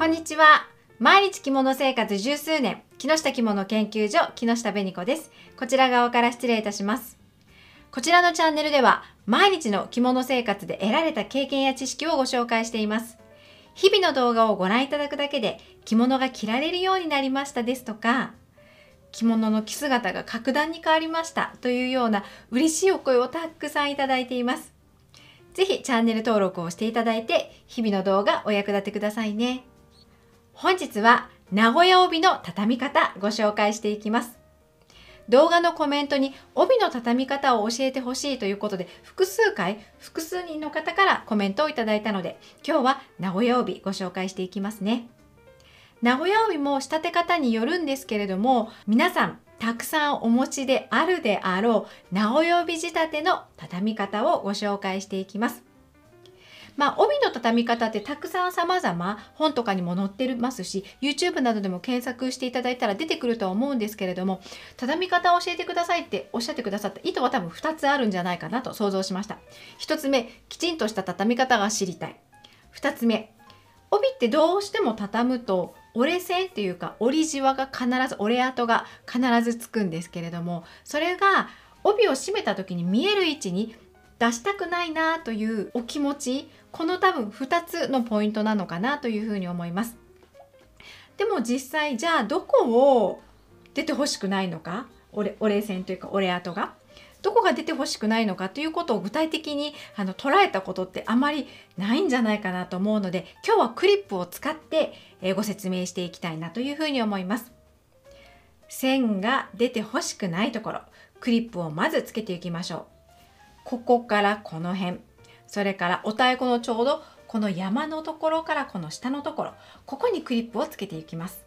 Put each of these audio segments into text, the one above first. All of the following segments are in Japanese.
こんにちは。毎日着物生活十数年、木下着物研究所木下紅子です。こちら側から失礼いたします。こちらのチャンネルでは、毎日の着物生活で得られた経験や知識をご紹介しています。日々の動画をご覧いただくだけで、着物が着られるようになりましたですとか、着物の着姿が格段に変わりましたというような嬉しいお声をたくさんいただいています。ぜひチャンネル登録をしていただいて、日々の動画お役立てくださいね。本日は名古屋帯の畳み方ご紹介していきます。動画のコメントに帯の畳み方を教えてほしいということで複数回複数人の方からコメントをいただいたので今日は名古屋帯ご紹介していきますね。名古屋帯も仕立て方によるんですけれども皆さんたくさんお持ちであるであろう名古屋帯仕立ての畳み方をご紹介していきます。まあ、帯の畳み方ってたくさん様々本とかにも載ってますし YouTube などでも検索していただいたら出てくるとは思うんですけれども畳み方を教えてくださいっておっしゃってくださった意図は多分2つあるんじゃないかなと想像しました。1つ目きちんとした畳み方が知りたい。2つ目帯ってどうしても畳むと折れ線っていうか折りじわが必ず折れ跡が必ずつくんですけれどもそれが帯を締めた時に見える位置に出したくないなというお気持ちこの多分2つのポイントなのかなというふうに思いますでも実際じゃあどこを出てほしくないのか？折れ折れ線というか折れ跡が？どこが出てほしくないのかということを具体的にあの捉えたことってあまりないんじゃないかなと思うので今日はクリップを使って、えご説明していきたいなというふうに思います。線が出てほしくないところクリップをまずつけていきましょう。ここからこの辺。それからお太鼓のちょうどこの山のところからこの下のところ。ここにクリップをつけていきます。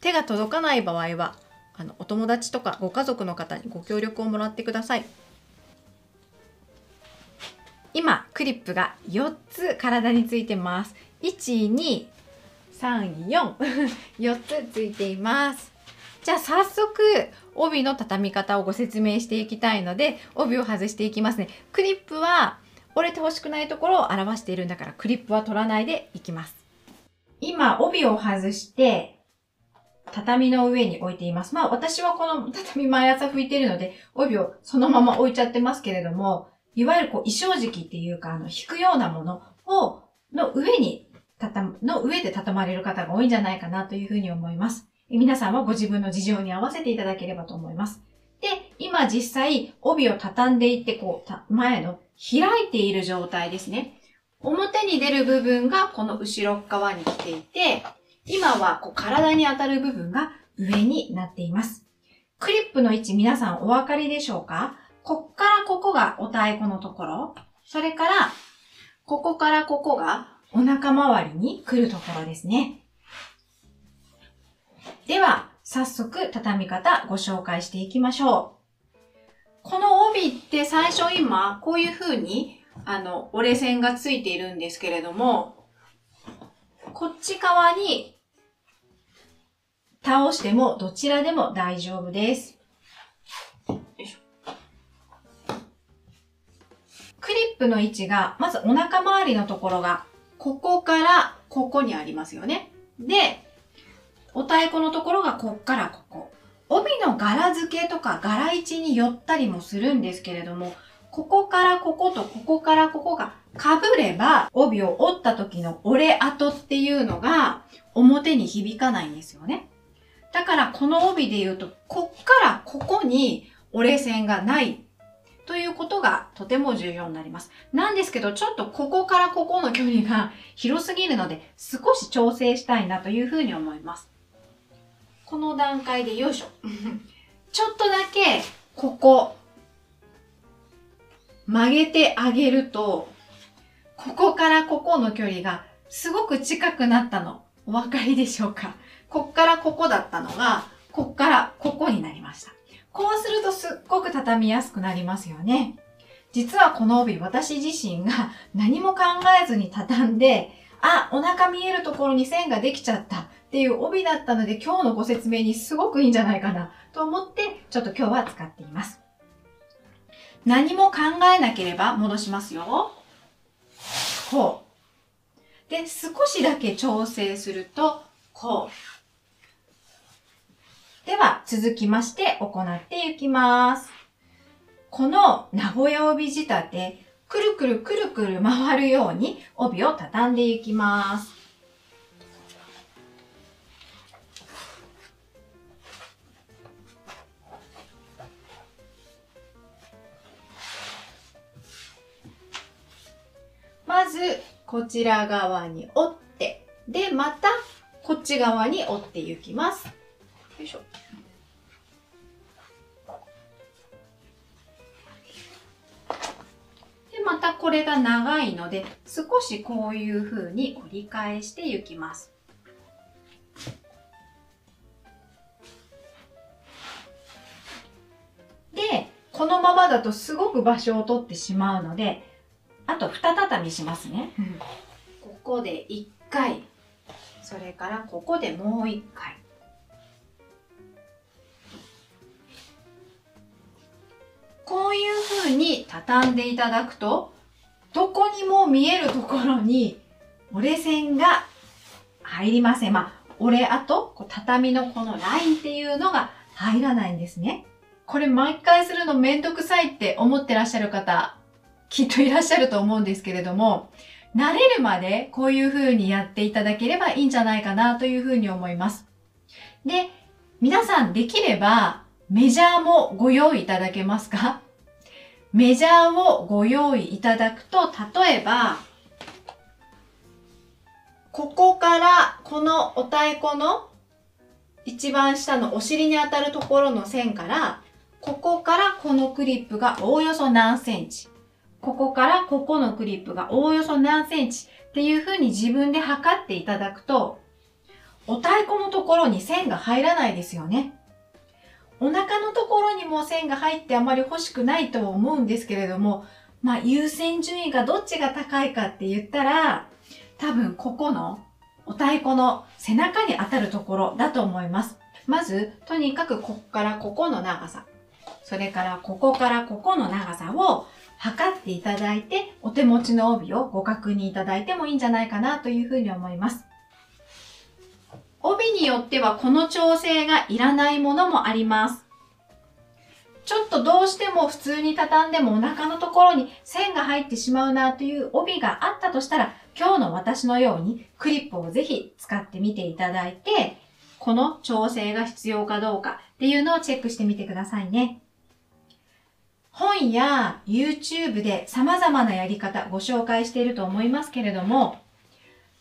手が届かない場合はあのお友達とかご家族の方にご協力をもらってください。今クリップが4つ体についてます。1234 4 つついています。じゃあ早速帯の畳み方をご説明していきたいので帯を外していきますねクリップは折れてほしくないところを表しているんだからクリップは取らないでいきます今帯を外して畳の上に置いています。まあ私はこの畳毎朝拭いているので、帯をそのまま置いちゃってますけれども、いわゆるこう衣装敷っていうか、あの、引くようなものを、の上に、畳、の上で畳まれる方が多いんじゃないかなというふうに思います。皆さんはご自分の事情に合わせていただければと思います。で、今実際、帯を畳んでいって、こう、前の開いている状態ですね。表に出る部分がこの後ろ側に来ていて、今はこう体に当たる部分が上になっています。クリップの位置皆さんお分かりでしょうか？こっからここがお太鼓のところ。それから、ここからここがお腹周りに来るところですね。では、早速畳み方ご紹介していきましょう。この帯って最初今こういう風にあの折れ線がついているんですけれども、こっち側に倒してもどちらでも大丈夫です。クリップの位置が、まずお腹周りのところが、ここからここにありますよね。で、お太鼓のところがこっからここ。帯の柄付けとか柄位置に寄ったりもするんですけれども、ここからこことここからここが被れば、帯を折った時の折れ跡っていうのが表に響かないんですよね。だからこの帯で言うと、こっからここに折れ線がないということがとても重要になります。なんですけど、ちょっとここからここの距離が広すぎるので、少し調整したいなというふうに思います。この段階でよいしょ。ちょっとだけ、ここ、曲げてあげると、ここからここの距離がすごく近くなったの、お分かりでしょうか？こっからここだったのが、こっからここになりました。こうするとすっごく畳みやすくなりますよね。実はこの帯、私自身が何も考えずに畳んで、あ、お腹見えるところに線ができちゃったっていう帯だったので今日のご説明にすごくいいんじゃないかなと思ってちょっと今日は使っています。何も考えなければ戻しますよ。こう。で、少しだけ調整すると、こう。では、続きまして行っていきます。この名古屋帯仕立て、くるくるくるくる回るように帯を畳んでいきます。まず、こちら側に折って、で、また、こっち側に折っていきます。よいしょ。で、またこれが長いので、少しこういう風に折り返していきます。で、このままだとすごく場所を取ってしまうので、あと二畳みしますね。ここで1回、それからここでもう1回。こういう風に畳んでいただくと、どこにも見えるところに折れ線が入りません。まあ、折れ跡、こう畳のこのラインっていうのが入らないんですね。これ毎回するのめんどくさいって思ってらっしゃる方きっといらっしゃると思うんですけれども、慣れるまでこういう風にやっていただければいいんじゃないかなという風に思います。で、皆さんできればメジャーもご用意いただけますか？メジャーをご用意いただくと、例えば、ここからこのお太鼓の一番下のお尻に当たるところの線から、ここからこのクリップがおおよそ何センチ。ここからここのクリップがおおよそ何センチっていう風に自分で測っていただくと、お太鼓のところに線が入らないですよね。お腹のところにも線が入ってあまり欲しくないと思うんですけれども、まあ優先順位がどっちが高いかって言ったら、多分ここのお太鼓の背中に当たるところだと思います。まず、とにかくここからここの長さ、それからここからここの長さを測っていただいて、お手持ちの帯をご確認いただいてもいいんじゃないかなというふうに思います。帯によってはこの調整がいらないものもあります。ちょっとどうしても普通に畳んでもお腹のところに線が入ってしまうなという帯があったとしたら、今日の私のようにクリップをぜひ使ってみていただいて、この調整が必要かどうかっていうのをチェックしてみてくださいね。本や YouTube で様々なやり方ご紹介していると思いますけれども、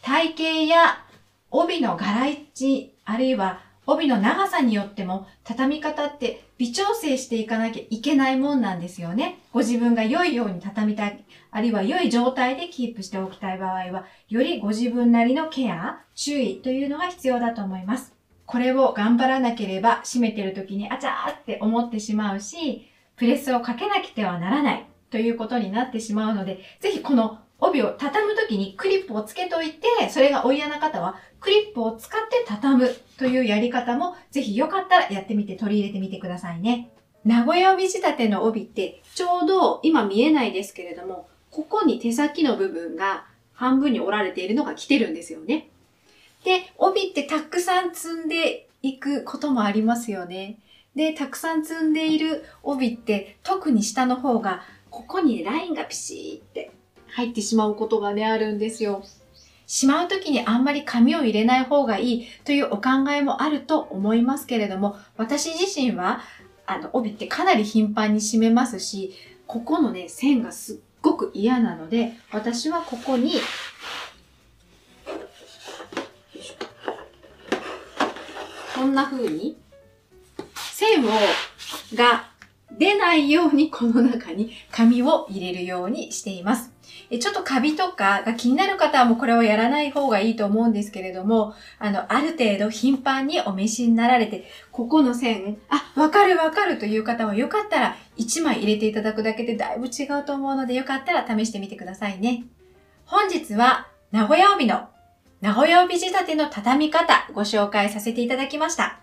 体型や帯の柄位置、あるいは帯の長さによっても畳み方って微調整していかなきゃいけないもんなんですよね。ご自分が良いように畳みたい、あるいは良い状態でキープしておきたい場合は、よりご自分なりのケア、注意というのが必要だと思います。これを頑張らなければ締めてる時にあちゃーって思ってしまうし、プレスをかけなくてはならないということになってしまうので、ぜひこの帯を畳むときにクリップをつけといて、それがお嫌な方はクリップを使って畳むというやり方もぜひよかったらやってみて取り入れてみてくださいね。名古屋帯仕立ての帯ってちょうど今見えないですけれども、ここに手先の部分が半分に折られているのが来てるんですよね。で、帯ってたくさん積んでいくこともありますよね。で、たくさん積んでいる帯って特に下の方がここにラインがピシーって入ってしまうことがね、あるんですよ。しまう時にあんまり紙を入れない方がいいというお考えもあると思いますけれども、私自身はあの帯ってかなり頻繁に締めますし、ここのね、線がすっごく嫌なので、私はここにこんな風に線を、が出ないようにこの中に紙を入れるようにしています。ちょっとカビとかが気になる方はもうこれをやらない方がいいと思うんですけれども、あの、ある程度頻繁にお召しになられて、ここの線、あ、わかるわかるという方はよかったら1枚入れていただくだけでだいぶ違うと思うのでよかったら試してみてくださいね。本日は名古屋帯の名古屋帯仕立ての畳み方ご紹介させていただきました。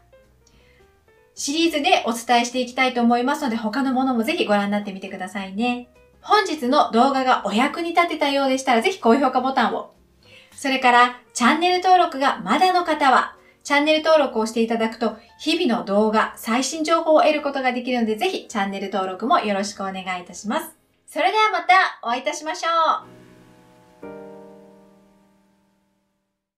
シリーズでお伝えしていきたいと思いますので、他のものもぜひご覧になってみてくださいね。本日の動画がお役に立てたようでしたら、ぜひ高評価ボタンを。それから、チャンネル登録がまだの方は、チャンネル登録をしていただくと、日々の動画、最新情報を得ることができるので、ぜひチャンネル登録もよろしくお願いいたします。それではまたお会いいたしましょう。